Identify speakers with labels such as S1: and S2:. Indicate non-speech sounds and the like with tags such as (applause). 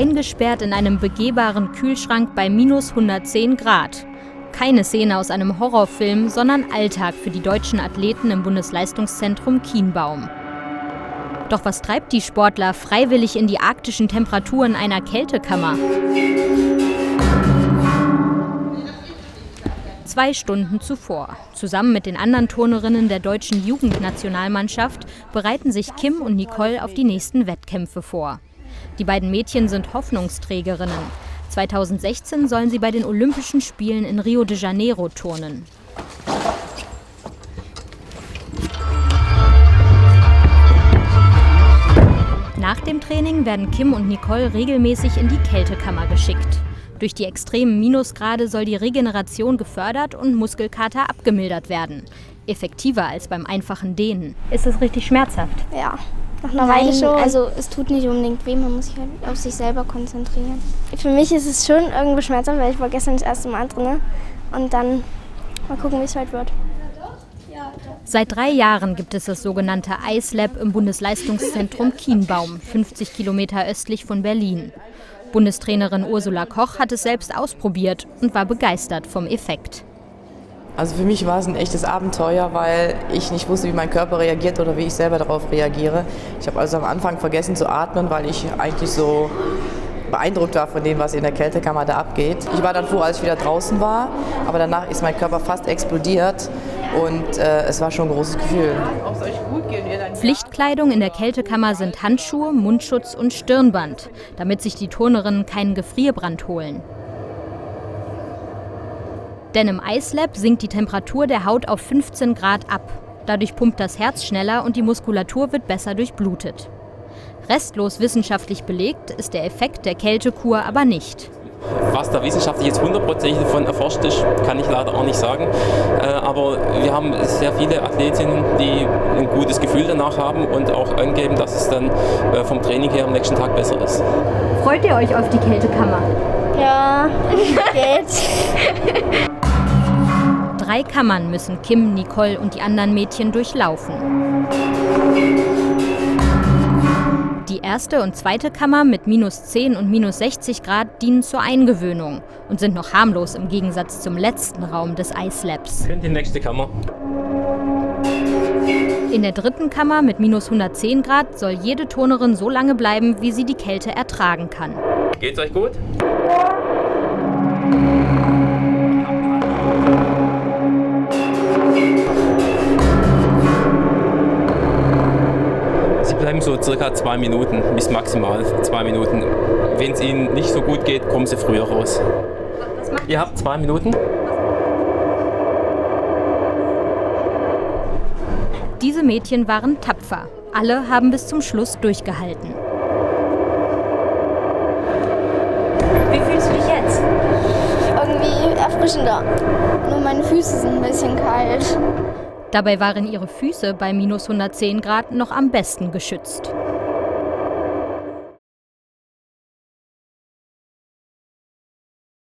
S1: eingesperrt in einem begehbaren Kühlschrank bei minus 110 Grad. Keine Szene aus einem Horrorfilm, sondern Alltag für die deutschen Athleten im Bundesleistungszentrum Kienbaum. Doch was treibt die Sportler freiwillig in die arktischen Temperaturen einer Kältekammer? Zwei Stunden zuvor. Zusammen mit den anderen Turnerinnen der deutschen Jugendnationalmannschaft bereiten sich Kim und Nicole auf die nächsten Wettkämpfe vor. Die beiden Mädchen sind Hoffnungsträgerinnen. 2016 sollen sie bei den Olympischen Spielen in Rio de Janeiro turnen. Nach dem Training werden Kim und Nicole regelmäßig in die Kältekammer geschickt. Durch die extremen Minusgrade soll die Regeneration gefördert und Muskelkater abgemildert werden. Effektiver als beim einfachen Dehnen. Ist es richtig schmerzhaft?
S2: Ja, nach einer Nein, Weile schon. Also es tut nicht unbedingt weh, man muss sich halt auf sich selber konzentrieren. Für mich ist es schon irgendwo schmerzhaft, weil ich war gestern das erste Mal drin. Und dann mal gucken, wie es heute wird.
S1: Seit drei Jahren gibt es das sogenannte Ice Lab im Bundesleistungszentrum Kienbaum, 50 Kilometer östlich von Berlin. Bundestrainerin Ursula Koch hat es selbst ausprobiert und war begeistert vom Effekt.
S3: Also für mich war es ein echtes Abenteuer, weil ich nicht wusste, wie mein Körper reagiert oder wie ich selber darauf reagiere. Ich habe also am Anfang vergessen zu atmen, weil ich eigentlich so beeindruckt war von dem, was in der Kältekammer da abgeht. Ich war dann froh, als ich wieder draußen war, aber danach ist mein Körper fast explodiert und äh, es war schon ein großes Gefühl.
S1: Pflichtkleidung in der Kältekammer sind Handschuhe, Mundschutz und Stirnband, damit sich die Turnerinnen keinen Gefrierbrand holen. Denn im Eislab sinkt die Temperatur der Haut auf 15 Grad ab. Dadurch pumpt das Herz schneller und die Muskulatur wird besser durchblutet. Restlos wissenschaftlich belegt ist der Effekt der Kältekur aber nicht.
S4: Was da wissenschaftlich jetzt hundertprozentig davon erforscht ist, kann ich leider auch nicht sagen. Äh, aber wir haben sehr viele Athletinnen, die ein gutes Gefühl danach haben und auch angeben, dass es dann äh, vom Training her am nächsten Tag besser ist.
S1: Freut ihr euch auf die Kältekammer?
S2: Ja, geht. (laughs)
S1: Drei Kammern müssen Kim, Nicole und die anderen Mädchen durchlaufen. Die erste und zweite Kammer mit minus 10 und minus 60 Grad dienen zur Eingewöhnung und sind noch harmlos im Gegensatz zum letzten Raum des Ice Labs.
S4: Die nächste Kammer.
S1: In der dritten Kammer mit minus 110 Grad soll jede Turnerin so lange bleiben, wie sie die Kälte ertragen kann.
S4: Geht's euch gut? Bleiben so circa zwei Minuten bis maximal zwei Minuten. Wenn es Ihnen nicht so gut geht, kommen Sie früher raus. Ihr habt zwei Minuten.
S1: Diese Mädchen waren tapfer. Alle haben bis zum Schluss durchgehalten.
S2: Wie fühlst du dich jetzt? Irgendwie erfrischender. Nur meine Füße sind ein bisschen kalt.
S1: Dabei waren ihre Füße bei minus 110 Grad noch am besten geschützt.